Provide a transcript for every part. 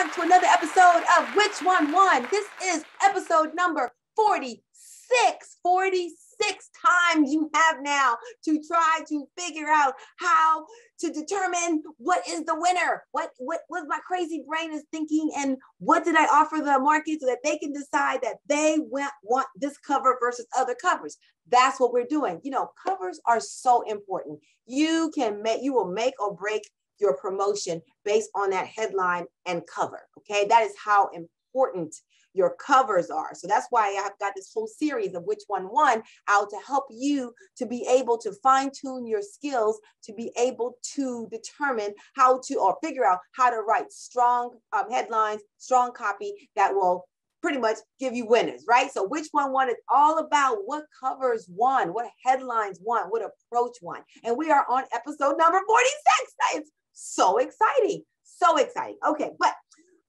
back to another episode of Which One Won. This is episode number 46. 46 times you have now to try to figure out how to determine what is the winner. What what what my crazy brain is thinking and what did I offer the market so that they can decide that they want, want this cover versus other covers. That's what we're doing. You know, covers are so important. You can make you will make or break your promotion based on that headline and cover. Okay, that is how important your covers are. So that's why I've got this whole series of which one won out to help you to be able to fine tune your skills to be able to determine how to or figure out how to write strong um, headlines, strong copy that will pretty much give you winners, right? So which one won? is all about what covers won, what headlines won, what approach won. And we are on episode number 46. That is so exciting. So exciting. Okay, but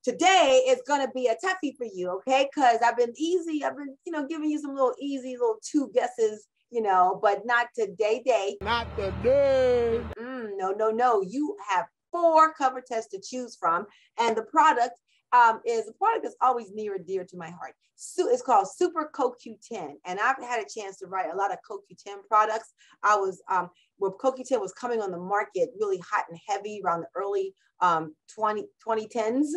today is going to be a toughie for you, okay? Because I've been easy. I've been, you know, giving you some little easy little two guesses, you know, but not today, day. Not today. Mm, no, no, no. You have four cover tests to choose from, and the product um, is a product that's always near and dear to my heart. So it's called Super CoQ10, and I've had a chance to write a lot of CoQ10 products. I was um, where CoQ10 was coming on the market really hot and heavy around the early um, 20, 2010s.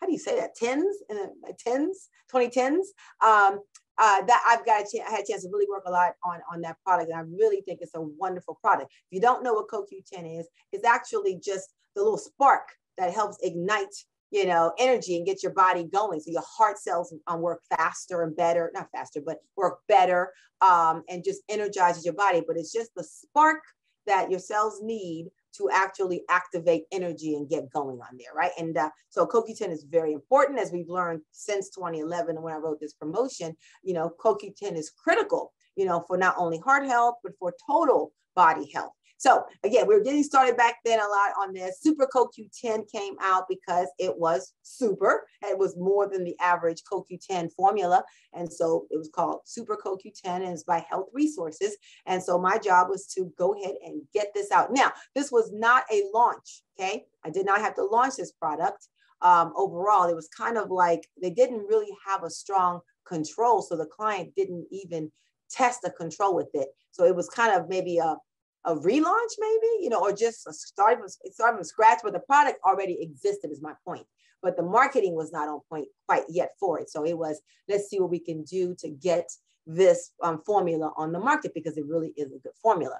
How do you say that? Tens and tens, 2010s. Um, uh, that I've got a chance, I had a chance to really work a lot on, on that product. And I really think it's a wonderful product. If you don't know what CoQ10 is, it's actually just the little spark that helps ignite you know, energy and get your body going. So your heart cells um, work faster and better, not faster, but work better um, and just energizes your body. But it's just the spark that your cells need to actually activate energy and get going on there, right? And uh, so CoQ10 is very important, as we've learned since 2011 when I wrote this promotion. You know, CoQ10 is critical, you know, for not only heart health but for total body health. So again, we were getting started back then a lot on this. Super CoQ10 came out because it was super. It was more than the average CoQ10 formula. And so it was called Super CoQ10 and it's by Health Resources. And so my job was to go ahead and get this out. Now, this was not a launch, okay? I did not have to launch this product. Um, overall, it was kind of like they didn't really have a strong control. So the client didn't even test a control with it. So it was kind of maybe a a relaunch maybe you know or just a from, start from scratch but the product already existed is my point. But the marketing was not on point quite yet for it. So it was let's see what we can do to get this um, formula on the market because it really is a good formula.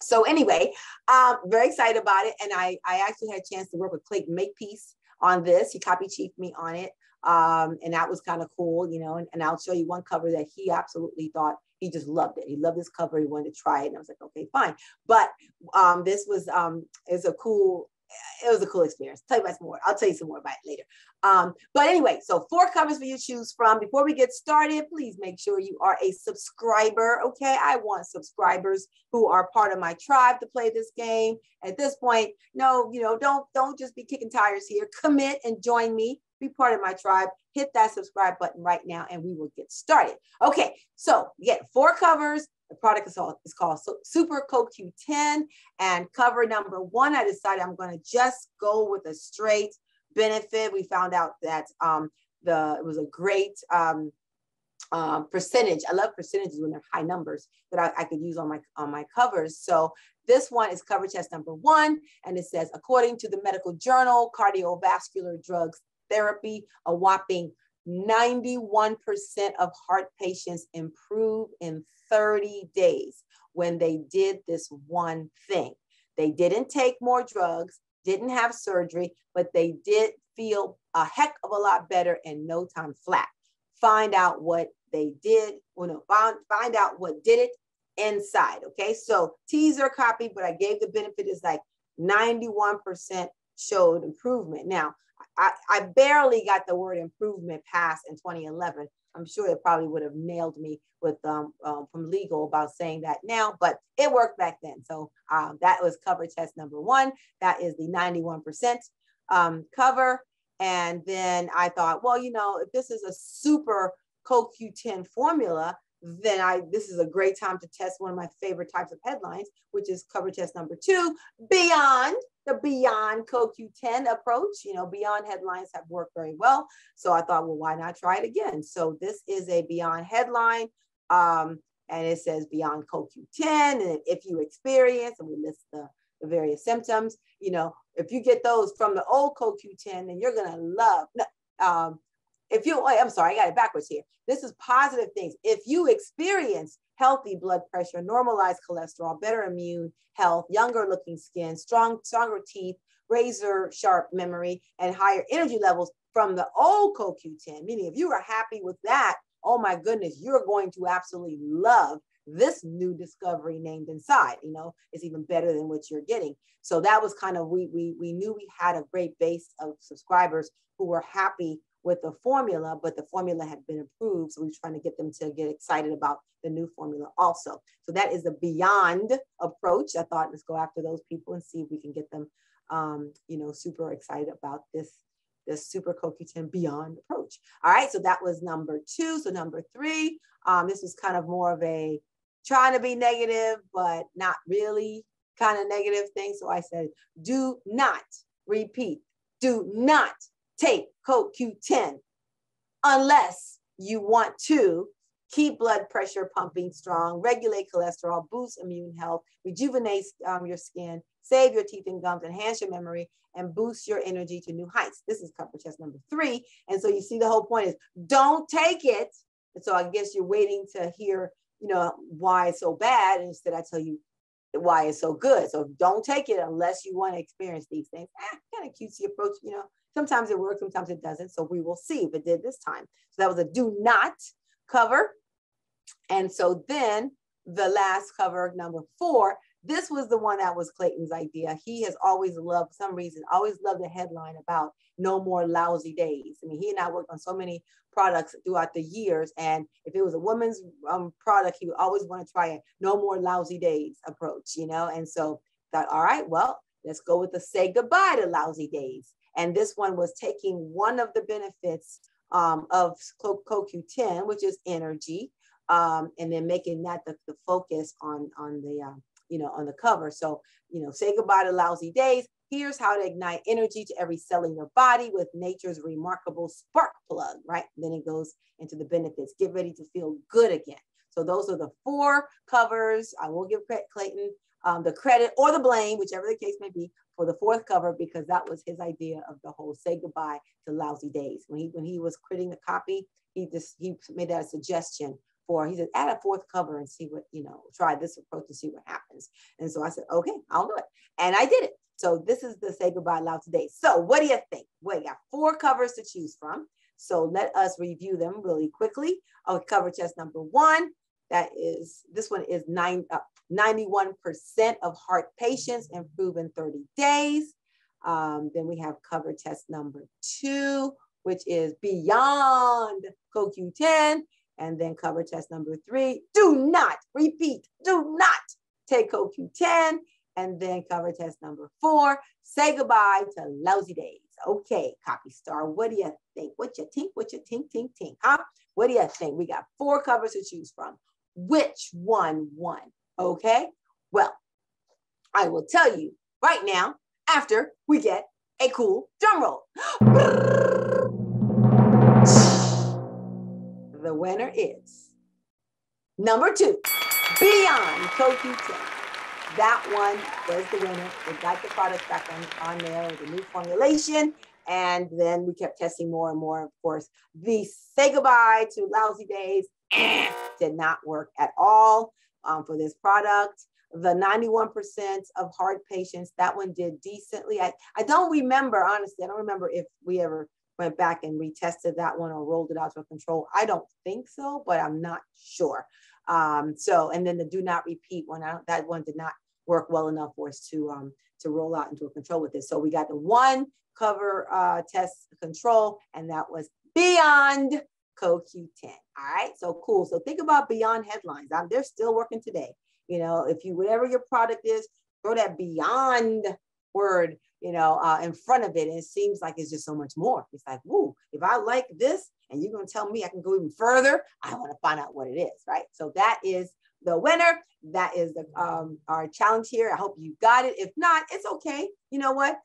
So anyway um, very excited about it. And i i actually had a chance to work with clayton makepeace on this. He copy chiefed me on it. Um, and that was kind of cool you know and, and i'll show you one cover that he absolutely thought he just loved it. He loved this cover. He wanted to try it. And I was like, okay, fine. But um, this was um, is a cool, it was a cool experience. Tell you some more. I'll tell you some more about it later. Um, but anyway, so four covers for you to choose from. Before we get started, please make sure you are a subscriber. Okay. I want subscribers who are part of my tribe to play this game. At this point, no, you know, don't don't just be kicking tires here. Commit and join me be part of my tribe, hit that subscribe button right now and we will get started. Okay, so get four covers. The product is called, is called Super CoQ10 and cover number one, I decided I'm gonna just go with a straight benefit. We found out that um, the it was a great um, um, percentage. I love percentages when they're high numbers that I, I, could use on my on my covers. So this one is cover test number one, and it says according to the medical journal, cardiovascular drugs therapy, a whopping 91% of heart patients improve in 30 days when they did this one thing. They didn't take more drugs, didn't have surgery, but they did feel a heck of a lot better in no time flat. Find out what they did, well, no, find, find out what did it inside. Okay, so teaser copy, but I gave the benefit is like 91% showed improvement. Now, I, I barely got the word improvement passed in 2011. I'm sure it probably would have nailed me with um, um, from legal about saying that now, but it worked back then. So um, that was cover test number one. That is the 91% um, cover. And then I thought, well, you know, if this is a super CoQ10 formula, then I this is a great time to test one of my favorite types of headlines, which is cover test number two, beyond the beyond CoQ10 approach. You know, beyond headlines have worked very well. So I thought, well, why not try it again? So this is a beyond headline. Um, and it says beyond CoQ10. And if you experience, and we list the, the various symptoms, you know, if you get those from the old CoQ10, then you're gonna love. Um, if you, I'm sorry, I got it backwards here. This is positive things. If you experience healthy blood pressure, normalized cholesterol, better immune health, younger looking skin, strong, stronger teeth, razor sharp memory, and higher energy levels from the old CoQ10, meaning if you are happy with that, oh my goodness, you're going to absolutely love this new discovery named inside you know it's even better than what you're getting so that was kind of we we we knew we had a great base of subscribers who were happy with the formula, but the formula had been approved. So we are trying to get them to get excited about the new formula also. So that is the beyond approach. I thought let's go after those people and see if we can get them, um, you know, super excited about this this super CoQ10 beyond approach. All right, so that was number two. So number three, um, this was kind of more of a trying to be negative, but not really kind of negative thing. So I said, do not repeat, do not take CoQ10 unless you want to keep blood pressure pumping strong, regulate cholesterol, boost immune health, rejuvenate um, your skin, save your teeth and gums, enhance your memory, and boost your energy to new heights. This is cover test number three. And so you see the whole point is don't take it. And so I guess you're waiting to hear, you know, why it's so bad. And instead I tell you why it's so good. So don't take it unless you want to experience these things. Ah, kind of cutesy approach, you know. Sometimes it works, sometimes it doesn't. So we will see if it did this time. So that was a do not cover. And so then the last cover, number four, this was the one that was Clayton's idea. He has always loved, for some reason, always loved the headline about no more lousy days. I mean, he and I worked on so many products throughout the years. And if it was a woman's um, product, he would always want to try a no more lousy days approach, you know? And so thought, all right, well, let's go with the say goodbye to lousy days. And this one was taking one of the benefits um, of CoQ10, which is energy, um, and then making that the, the focus on, on the, uh, you know, on the cover. So, you know, say goodbye to lousy days. Here's how to ignite energy to every cell in your body with nature's remarkable spark plug, right? then it goes into the benefits. Get ready to feel good again. So those are the four covers. I will give Clayton um, the credit or the blame, whichever the case may be, for the fourth cover because that was his idea of the whole say goodbye to lousy days. When he when he was creating the copy, he just he made that a suggestion for he said add a fourth cover and see what you know try this approach and see what happens. And so I said okay, I'll do it, and I did it. So this is the say goodbye lousy days. So what do you think? Well, you got four covers to choose from. So let us review them really quickly. Oh, cover test number one. That is this one is nine. Uh, 91% of heart patients improve in 30 days. Um, then we have cover test number two, which is beyond CoQ10. And then cover test number three, do not, repeat, do not take CoQ10. And then cover test number four, say goodbye to lousy days. Okay, copy star, what do you think? What you think? What you think, think, think, huh? What do you think? We got four covers to choose from. Which one won? Okay, well, I will tell you right now after we get a cool drum roll. The winner is number two, Beyond CoQ10. That one was the winner. We got the product back on, on there with a new formulation. And then we kept testing more and more, of course. The say goodbye to lousy days did not work at all um, for this product. The 91% of heart patients, that one did decently. I, I don't remember, honestly, I don't remember if we ever went back and retested that one or rolled it out to a control. I don't think so, but I'm not sure. Um, so, and then the do not repeat one, I that one did not work well enough for us to, um, to roll out into a control with this. So we got the one cover uh, test control, and that was beyond CoQ10. All right, so cool. So think about beyond headlines. I'm, they're still working today. You know, if you, whatever your product is, throw that beyond word, you know, uh, in front of it. And it seems like it's just so much more. It's like, woo, if I like this and you're to tell me I can go even further, I want to find out what it is, right? So that is the winner. That is the um, our challenge here. I hope you got it. If not, it's okay. You know what?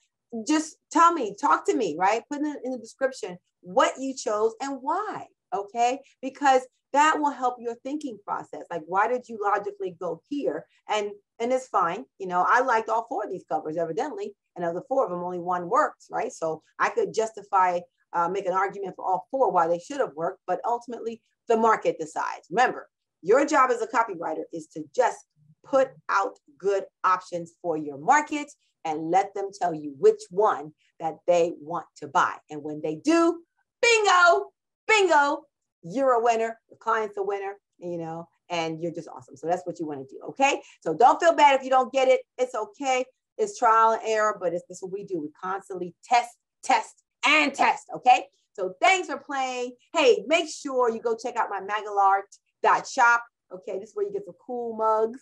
Just tell me, talk to me, right? Put it in the description what you chose and why. Okay, because that will help your thinking process. Like, why did you logically go here? And and it's fine. You know, I liked all four of these covers, evidently, and of the four of them, only one works, right? So I could justify, uh, make an argument for all four why they should have worked, but ultimately the market decides. Remember, your job as a copywriter is to just put out good options for your market and let them tell you which one that they want to buy. And when they do, bingo, bingo, you're a winner, the client's a winner, you know, and you're just awesome. So that's what you want to do. Okay. So don't feel bad if you don't get it. It's okay. It's trial and error, but it's this what we do. We constantly test, test, and test. Okay. So thanks for playing. Hey, make sure you go check out my Magalart.shop. Okay, this is where you get the cool mugs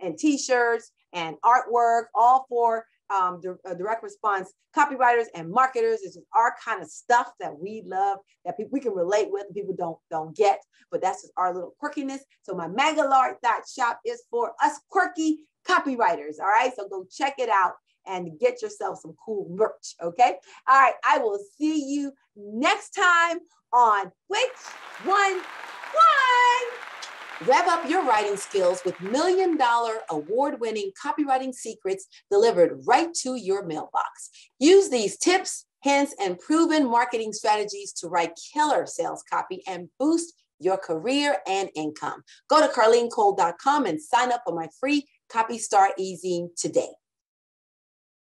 and t-shirts and artwork, all for um, uh, direct response copywriters and marketers. This is our kind of stuff that we love that people we can relate with and people don't don't get, but that's just our little quirkiness. So my Magalart.shop is for us quirky copywriters. All right, so go check it out and get yourself some cool merch. Okay. All right. I will see you next time on Which One Won. Rev up your writing skills with million dollar award winning copywriting secrets delivered right to your mailbox. Use these tips, hints, and proven marketing strategies to write killer sales copy and boost your career and income. Go to carlinecole.com and sign up for my free Copy Start Easy today.